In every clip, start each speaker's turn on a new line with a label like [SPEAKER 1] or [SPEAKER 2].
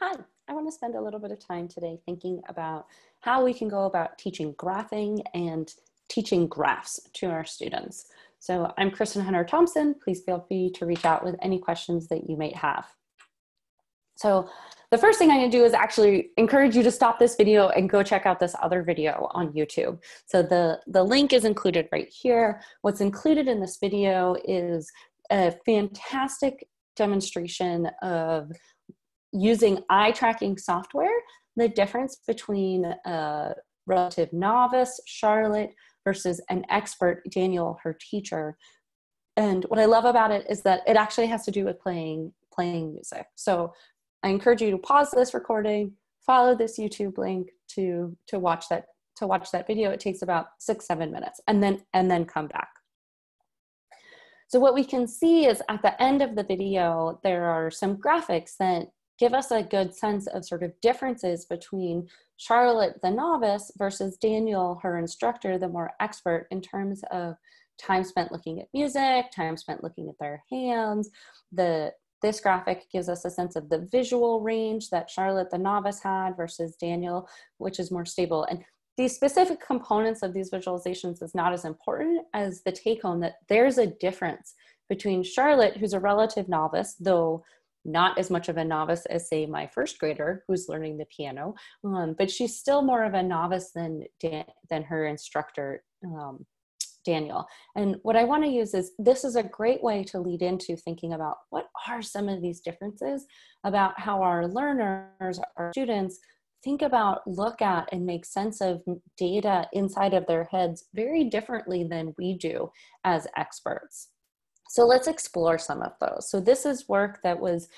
[SPEAKER 1] Hi, I want to spend a little bit of time today thinking about how we can go about teaching graphing and teaching graphs to our students. So I'm Kristin Hunter Thomson. Please feel free to reach out with any questions that you might have. So the first thing I'm gonna do is actually encourage you to stop this video and go check out this other video on YouTube. So the, the link is included right here. What's included in this video is a fantastic demonstration of using eye tracking software, the difference between a relative novice, Charlotte, versus an expert, Daniel, her teacher. And what I love about it is that it actually has to do with playing playing music. So I encourage you to pause this recording, follow this YouTube link to to watch that to watch that video. It takes about six, seven minutes, and then and then come back. So what we can see is at the end of the video, there are some graphics that give us a good sense of sort of differences between Charlotte, the novice, versus Daniel, her instructor, the more expert, in terms of time spent looking at music, time spent looking at their hands. The this graphic gives us a sense of the visual range that Charlotte, the novice, had versus Daniel, which is more stable. And these specific components of these visualizations is not as important as the take home that there's a difference between Charlotte, who's a relative novice, though not as much of a novice as say my first grader who's learning the piano um, but she's still more of a novice than Dan, than her instructor um, daniel. And what i want to use is this is a great way to lead into thinking about what are some of these differences about how our learners our students think about look at and make sense of data inside of their heads very differently than we do as experts so let's explore some of those. So this is work that was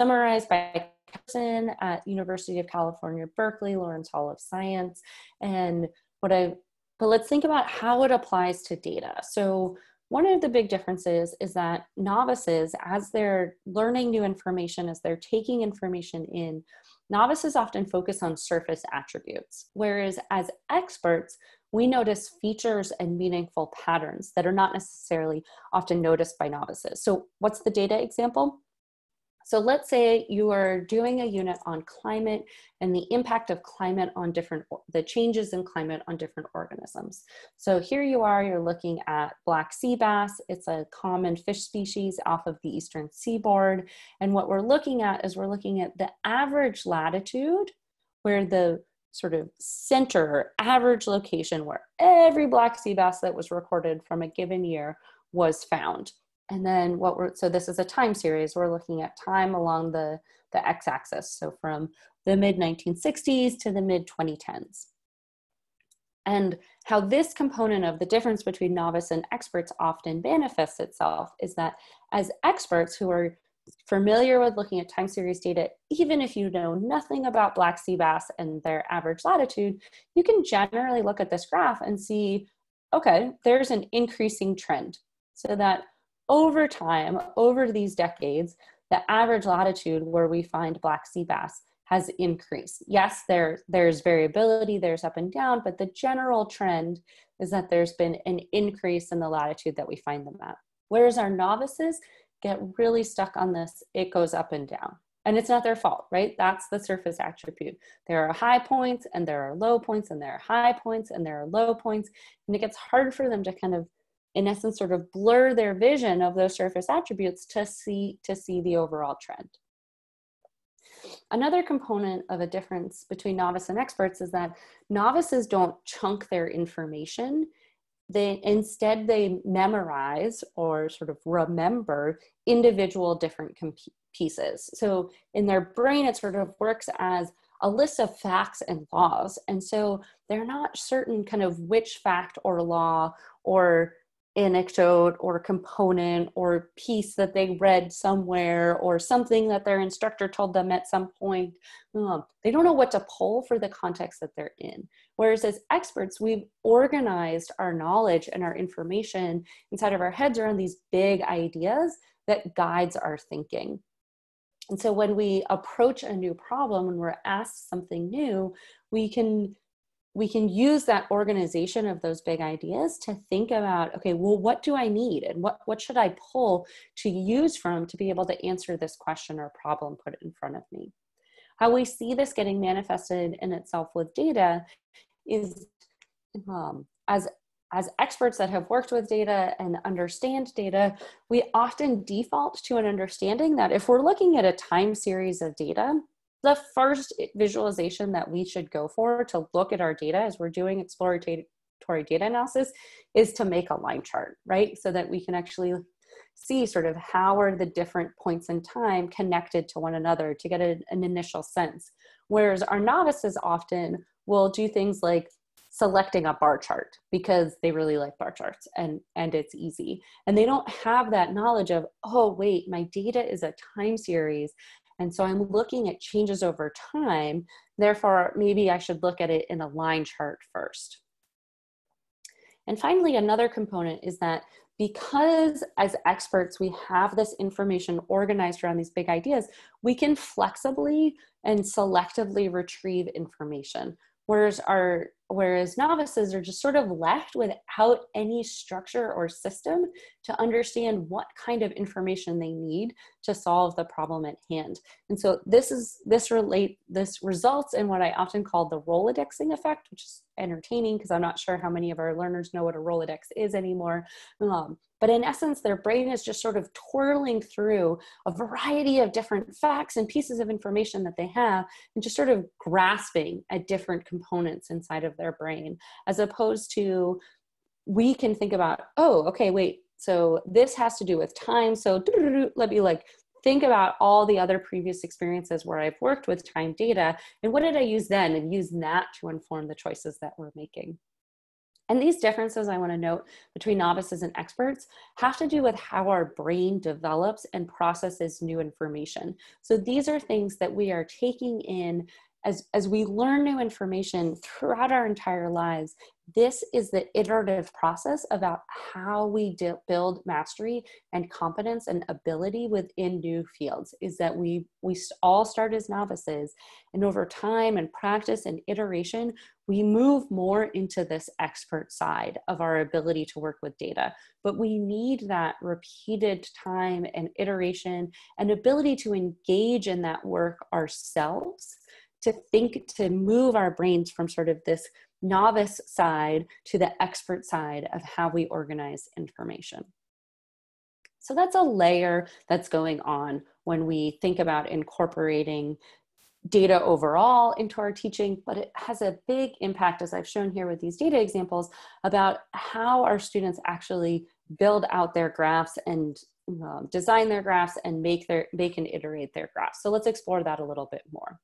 [SPEAKER 1] summarized by Carson at University of California, Berkeley, Lawrence Hall of Science. And what I, but let's think about how it applies to data. So one of the big differences is that novices, as they're learning new information, as they're taking information in, novices often focus on surface attributes, whereas as experts, we notice features and meaningful patterns that are not necessarily often noticed by novices. So what's the data example? So let's say you are doing a unit on climate and the impact of climate on different, the changes in climate on different organisms. So here you are, you're looking at black sea bass. It's a common fish species off of the eastern seaboard. And what we're looking at is we're looking at the average latitude where the sort of center average location where every black sea bass that was recorded from a given year was found. And then what we're, so this is a time series, we're looking at time along the, the x-axis. So from the mid 1960s to the mid 2010s. And how this component of the difference between novice and experts often manifests itself is that as experts who are familiar with looking at time series data, even if you know nothing about black sea bass and their average latitude, you can generally look at this graph and see, okay, there's an increasing trend. So that over time, over these decades, the average latitude where we find black sea bass has increased. Yes, there, there's variability, there's up and down, but the general trend is that there's been an increase in the latitude that we find them at. Whereas our novices, get really stuck on this, it goes up and down. And it's not their fault, right? That's the surface attribute. There are high points and there are low points and there are high points and there are low points. And it gets hard for them to kind of, in essence, sort of blur their vision of those surface attributes to see, to see the overall trend. Another component of a difference between novice and experts is that novices don't chunk their information they instead they memorize or sort of remember individual different pieces so in their brain it sort of works as a list of facts and laws and so they're not certain kind of which fact or law or anecdote or component or piece that they read somewhere or something that their instructor told them at some point. Um, they don't know what to pull for the context that they're in. Whereas as experts, we've organized our knowledge and our information inside of our heads around these big ideas that guides our thinking. And so when we approach a new problem, when we're asked something new, we can we can use that organization of those big ideas to think about okay well what do i need? And what what should i pull to use from to be able to answer this question or problem put in front of me? How we see this getting manifested in itself with data is um, as as experts that have worked with data and understand data, we often default to an understanding that if we're looking at a time series of data, the first visualization that we should go for to look at our data as we're doing exploratory data analysis is to make a line chart, right? So that we can actually see sort of how are the different points in time connected to one another to get a, an initial sense. Whereas our novices often will do things like selecting a bar chart because they really like bar charts and and it's easy and they don't have that knowledge of oh wait my data is a time series and so i'm looking at changes over time. Therefore maybe i should look at it in a line chart first. And finally another component is that because as experts we have this information organized around these big ideas we can flexibly and selectively retrieve information. Whereas our whereas novices are just sort of left without any structure or system to understand what kind of information they need to solve the problem at hand. And so this is this relate this results in what i often call the rolodexing effect which is entertaining because i'm not sure how many of our learners know what a rolodex is anymore. Um, but in essence, their brain is just sort of twirling through a variety of different facts and pieces of information that they have and just sort of grasping at different components inside of their brain, as opposed to we can think about, oh, okay, wait, so this has to do with time. So let me like think about all the other previous experiences where I've worked with time data and what did I use then and use that to inform the choices that we're making. And these differences I want to note between novices and experts have to do with how our brain develops and processes new information. So these are things that we are taking in as, as we learn new information throughout our entire lives this is the iterative process about how we build mastery and competence and ability within new fields is that we we all start as novices. And over time and practice and iteration we move more into this expert side of our ability to work with data. But we need that repeated time and iteration and ability to engage in that work ourselves to think to move our brains from sort of this novice side to the expert side of how we organize information. So that's a layer that's going on when we think about incorporating data overall into our teaching, but it has a big impact, as I've shown here with these data examples, about how our students actually build out their graphs and um, design their graphs and make their make and iterate their graphs. So let's explore that a little bit more.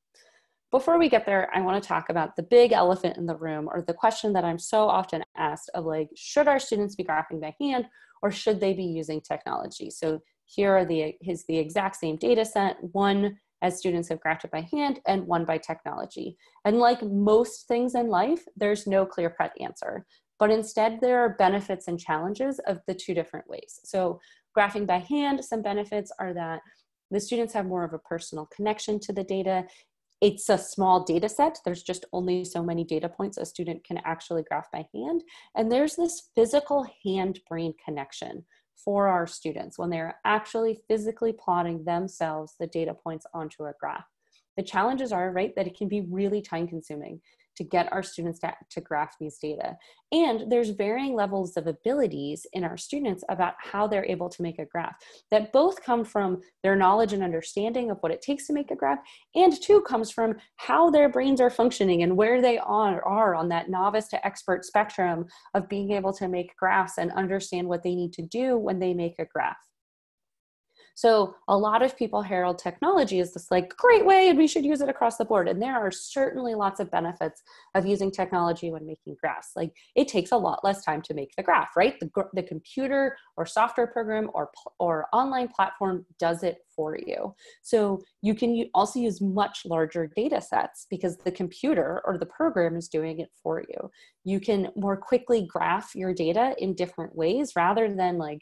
[SPEAKER 1] Before we get there, I want to talk about the big elephant in the room or the question that I'm so often asked of like, should our students be graphing by hand or should they be using technology? So here are the, is the exact same data set, one as students have graphed it by hand and one by technology. And like most things in life, there's no clear cut answer, but instead there are benefits and challenges of the two different ways. So graphing by hand, some benefits are that the students have more of a personal connection to the data it's a small data set. There's just only so many data points a student can actually graph by hand. And there's this physical hand brain connection for our students when they're actually physically plotting themselves the data points onto a graph. The challenges are, right, that it can be really time consuming to get our students to, to graph these data. And there's varying levels of abilities in our students about how they're able to make a graph that both come from their knowledge and understanding of what it takes to make a graph, and two comes from how their brains are functioning and where they are, are on that novice to expert spectrum of being able to make graphs and understand what they need to do when they make a graph. So a lot of people herald technology as this like great way and we should use it across the board. And there are certainly lots of benefits of using technology when making graphs. Like it takes a lot less time to make the graph, right? The, the computer or software program or, or online platform does it for you. So you can also use much larger data sets because the computer or the program is doing it for you. You can more quickly graph your data in different ways rather than like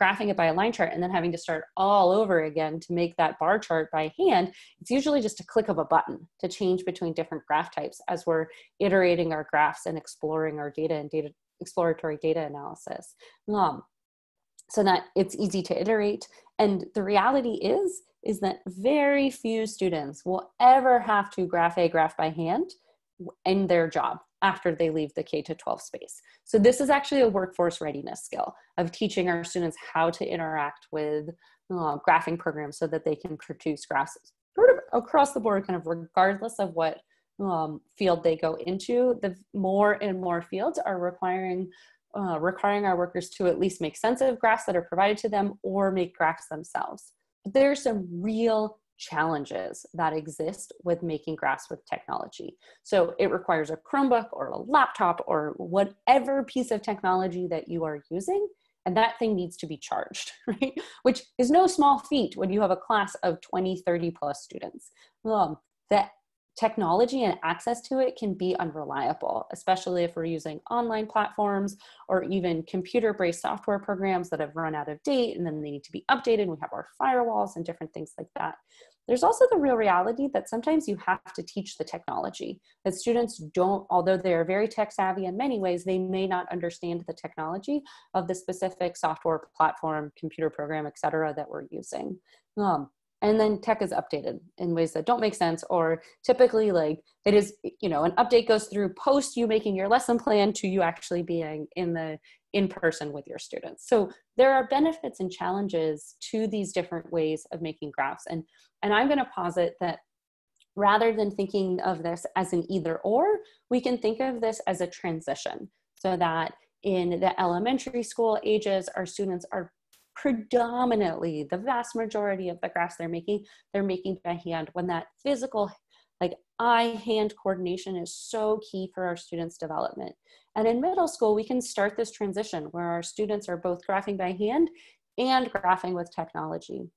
[SPEAKER 1] graphing it by a line chart and then having to start all over again to make that bar chart by hand, it's usually just a click of a button to change between different graph types as we're iterating our graphs and exploring our data and data exploratory data analysis. Um, so that it's easy to iterate And the reality is, is that very few students will ever have to graph a graph by hand in their job after they leave the K to 12 space. So this is actually a workforce readiness skill of teaching our students how to interact with uh, graphing programs so that they can produce graphs sort of across the board, kind of regardless of what um, field they go into. The more and more fields are requiring uh, requiring our workers to at least make sense of graphs that are provided to them or make graphs themselves. But there's some real challenges that exist with making graphs with technology. So it requires a Chromebook or a laptop or whatever piece of technology that you are using, and that thing needs to be charged, right? Which is no small feat when you have a class of 20, 30 plus students. Um, the technology and access to it can be unreliable, especially if we're using online platforms or even computer-based software programs that have run out of date and then they need to be updated. We have our firewalls and different things like that. There's also the real reality that sometimes you have to teach the technology. That students don't, although they are very tech savvy in many ways, they may not understand the technology of the specific software platform, computer program, et cetera, that we're using. Um, and then tech is updated in ways that don't make sense or typically like it is you know an update goes through post you making your lesson plan to you actually being in the in person with your students. So there are benefits and challenges to these different ways of making graphs. And and i'm going to posit that rather than thinking of this as an either or we can think of this as a transition so that in the elementary school ages our students are predominantly the vast majority of the graphs they're making they're making by hand. When that physical like eye hand coordination is so key for our students development. And in middle school we can start this transition where our students are both graphing by hand and graphing with technology.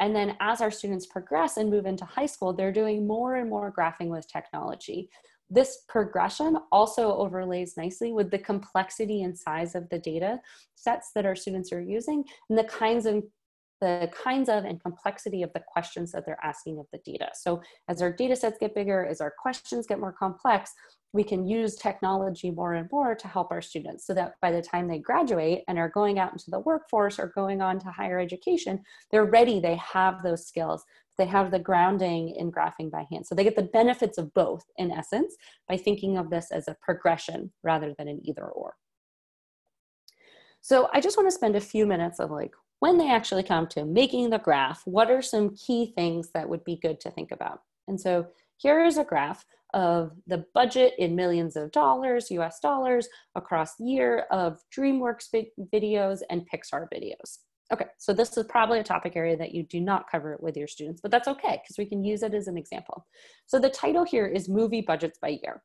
[SPEAKER 1] And then as our students progress and move into high school they're doing more and more graphing with technology this progression also overlays nicely with the complexity and size of the data sets that our students are using and the kinds of the kinds of and complexity of the questions that they're asking of the data. So as our data sets get bigger, as our questions get more complex, we can use technology more and more to help our students so that by the time they graduate and are going out into the workforce or going on to higher education, they're ready, they have those skills they have the grounding in graphing by hand. So they get the benefits of both in essence by thinking of this as a progression rather than an either or. So I just want to spend a few minutes of like when they actually come to making the graph, what are some key things that would be good to think about? And so here is a graph of the budget in millions of dollars, US dollars, across the year of DreamWorks videos and Pixar videos. Okay, so this is probably a topic area that you do not cover with your students, but that's okay because we can use it as an example. So the title here is Movie Budgets by Year,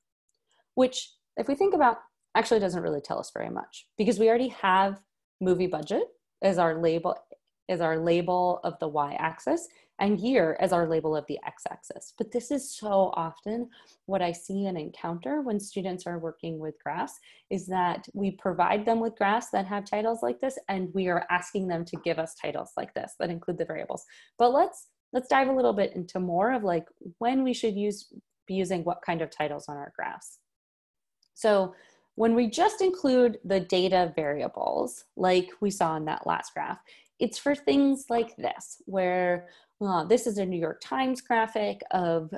[SPEAKER 1] which if we think about, actually doesn't really tell us very much because we already have movie budget as our label is our label of the y-axis and year as our label of the x-axis. But this is so often what I see and encounter when students are working with graphs is that we provide them with graphs that have titles like this and we are asking them to give us titles like this that include the variables. But let's let's dive a little bit into more of like when we should use be using what kind of titles on our graphs. So when we just include the data variables, like we saw in that last graph, it's for things like this, where uh, this is a New York Times graphic of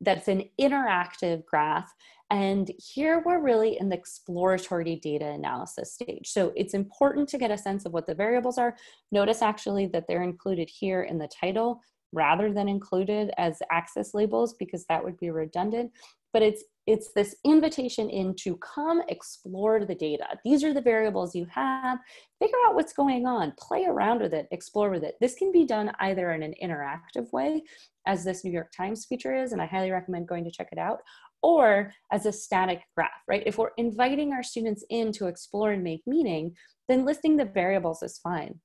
[SPEAKER 1] that's an interactive graph. And here we're really in the exploratory data analysis stage. So it's important to get a sense of what the variables are. Notice actually that they're included here in the title rather than included as axis labels because that would be redundant. But it's it's this invitation in to come explore the data. These are the variables you have. Figure out what's going on, play around with it, explore with it. This can be done either in an interactive way, as this New York Times feature is, and I highly recommend going to check it out, or as a static graph, right? If we're inviting our students in to explore and make meaning, then listing the variables is fine.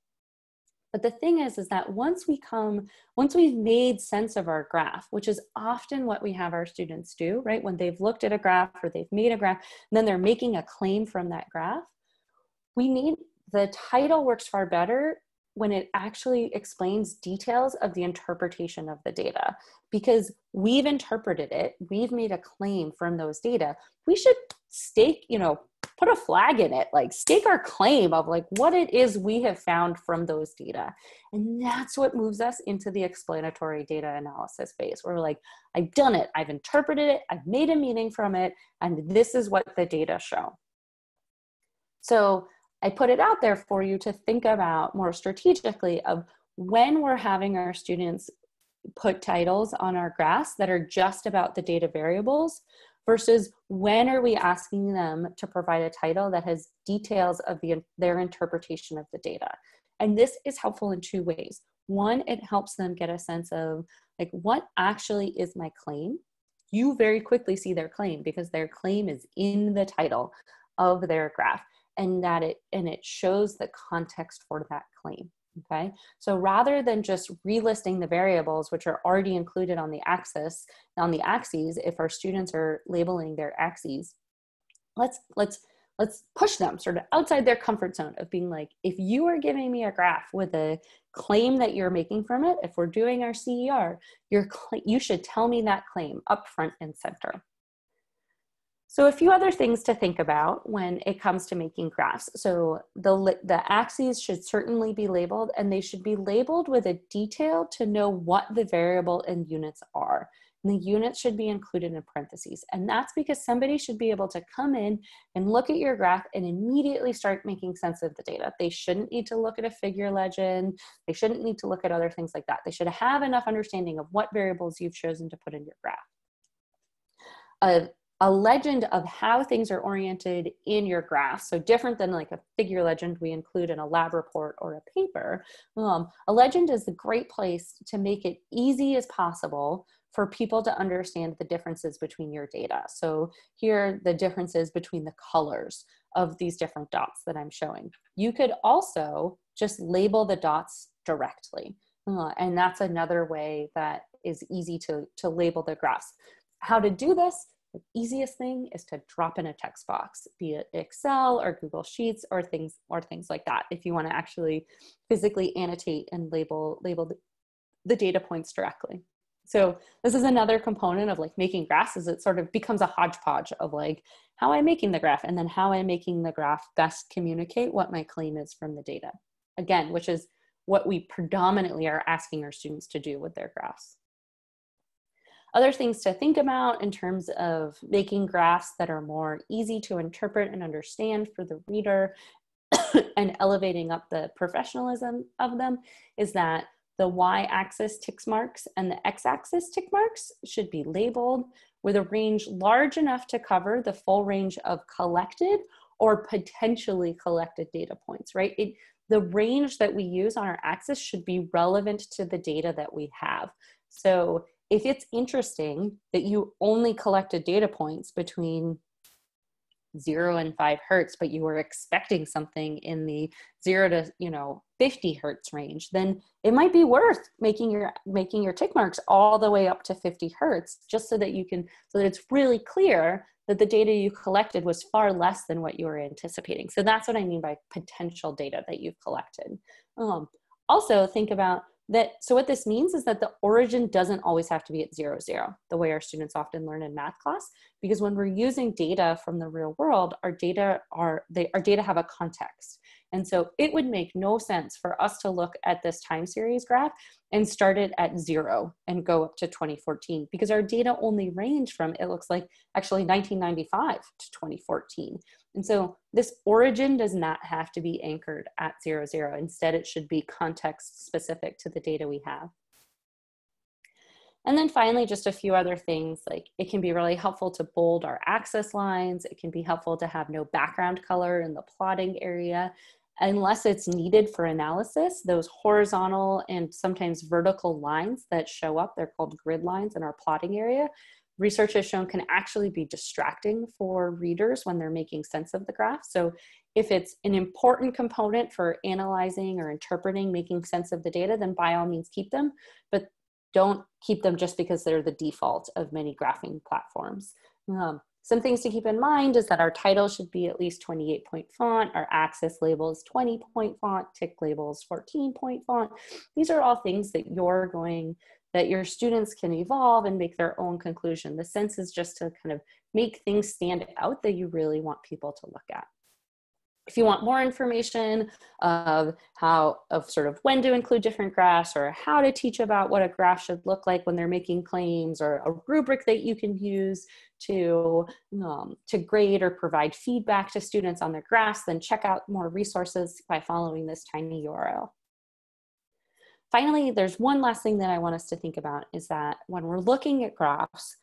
[SPEAKER 1] But the thing is, is that once we come, once we've made sense of our graph, which is often what we have our students do, right? When they've looked at a graph or they've made a graph, and then they're making a claim from that graph, we need, the title works far better when it actually explains details of the interpretation of the data because we've interpreted it we've made a claim from those data we should stake you know put a flag in it, like stake our claim of like what it is we have found from those data. And that's what moves us into the explanatory data analysis phase. Where we're like, I've done it, I've interpreted it, I've made a meaning from it, and this is what the data show. So I put it out there for you to think about more strategically of when we're having our students put titles on our graphs that are just about the data variables versus when are we asking them to provide a title that has details of the, their interpretation of the data? And this is helpful in two ways. One it helps them get a sense of like what actually is my claim? You very quickly see their claim because their claim is in the title of their graph and that it and it shows the context for that claim okay? So rather than just relisting the variables which are already included on the axis on the axes if our students are labeling their axes let's let's let's push them sort of outside their comfort zone of being like if you are giving me a graph with a claim that you're making from it if we're doing our cer you're you should tell me that claim up front and center so a few other things to think about when it comes to making graphs. So the, the axes should certainly be labeled and they should be labeled with a detail to know what the variable and units are. And the units should be included in parentheses. And that's because somebody should be able to come in and look at your graph and immediately start making sense of the data. They shouldn't need to look at a figure legend. They shouldn't need to look at other things like that. They should have enough understanding of what variables you've chosen to put in your graph. Uh, a legend of how things are oriented in your graph. So different than like a figure legend we include in a lab report or a paper. Um, a legend is a great place to make it easy as possible for people to understand the differences between your data. So here the differences between the colors of these different dots that I'm showing. You could also just label the dots directly. Uh, and that's another way that is easy to, to label the graphs. How to do this the easiest thing is to drop in a text box, be it Excel or Google Sheets or things or things like that. If you want to actually physically annotate and label label the, data points directly. So this is another component of like making graphs is it sort of becomes a hodgepodge of like how I'm making the graph and then how I'm making the graph best communicate what my claim is from the data. Again, which is what we predominantly are asking our students to do with their graphs. Other things to think about in terms of making graphs that are more easy to interpret and understand for the reader and elevating up the professionalism of them is that the y-axis tick marks and the x-axis tick marks should be labeled with a range large enough to cover the full range of collected or potentially collected data points, right? It, the range that we use on our axis should be relevant to the data that we have. So if it's interesting that you only collected data points between zero and five hertz, but you were expecting something in the zero to you know 50 hertz range, then it might be worth making your making your tick marks all the way up to 50 hertz, just so that you can so that it's really clear that the data you collected was far less than what you were anticipating. So that's what I mean by potential data that you've collected. Um, also, think about that so what this means is that the origin doesn't always have to be at zero zero the way our students often learn in math class because when we're using data from the real world our data are they our data have a context. And so it would make no sense for us to look at this time series graph and start it at zero and go up to 2014 because our data only range from it looks like actually 1995 to 2014 and so this origin does not have to be anchored at zero zero. Instead, it should be context specific to the data we have. And then finally, just a few other things like it can be really helpful to bold our axis lines. It can be helpful to have no background color in the plotting area. Unless it's needed for analysis, those horizontal and sometimes vertical lines that show up, they're called grid lines in our plotting area, research has shown can actually be distracting for readers when they're making sense of the graph. So if it's an important component for analyzing or interpreting, making sense of the data, then by all means keep them, but don't keep them just because they're the default of many graphing platforms. Um, some things to keep in mind is that our title should be at least 28 point font, our axis labels 20 point font, tick labels 14 point font. These are all things that you're going that your students can evolve and make their own conclusion. The sense is just to kind of make things stand out that you really want people to look at. If you want more information of how, of sort of when to include different graphs or how to teach about what a graph should look like when they're making claims or a rubric that you can use to, um, to grade or provide feedback to students on their graphs, then check out more resources by following this tiny URL. Finally, there's one last thing that I want us to think about is that when we're looking at graphs,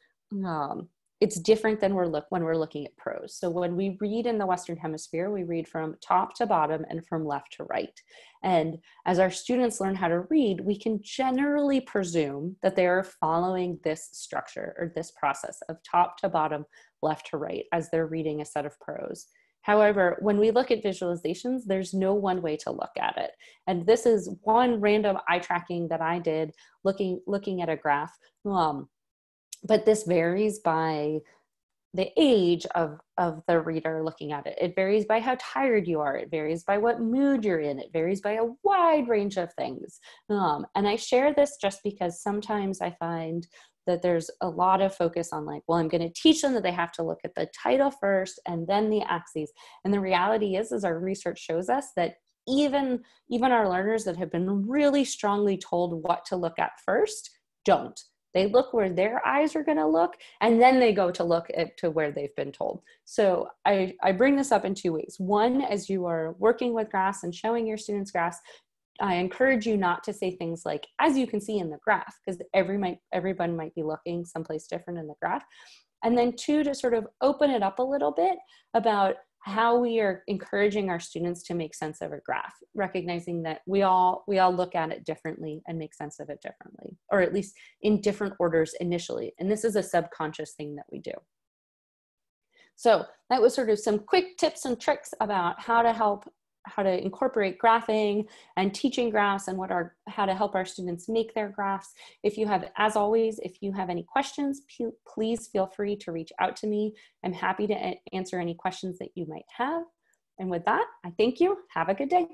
[SPEAKER 1] um, it's different than we're look when we're looking at prose. So when we read in the Western Hemisphere, we read from top to bottom and from left to right. And as our students learn how to read, we can generally presume that they are following this structure or this process of top to bottom, left to right as they're reading a set of prose. However, when we look at visualizations, there's no one way to look at it. And this is one random eye tracking that I did looking, looking at a graph. Um, but this varies by the age of, of the reader looking at it. It varies by how tired you are. It varies by what mood you're in. It varies by a wide range of things. Um, and I share this just because sometimes I find that there's a lot of focus on like, well, I'm going to teach them that they have to look at the title first and then the axes. And the reality is, as our research shows us, that even even our learners that have been really strongly told what to look at first don't they look where their eyes are going to look, and then they go to look at to where they've been told. So I, I bring this up in two ways. One, as you are working with graphs and showing your students graphs, I encourage you not to say things like, as you can see in the graph, because every might everyone might be looking someplace different in the graph. And then two, to sort of open it up a little bit about how we are encouraging our students to make sense of a graph recognizing that we all we all look at it differently and make sense of it differently or at least in different orders initially and this is a subconscious thing that we do so that was sort of some quick tips and tricks about how to help how to incorporate graphing and teaching graphs and what are how to help our students make their graphs. If you have, as always, if you have any questions, please feel free to reach out to me. I'm happy to answer any questions that you might have. And with that, I thank you. Have a good day.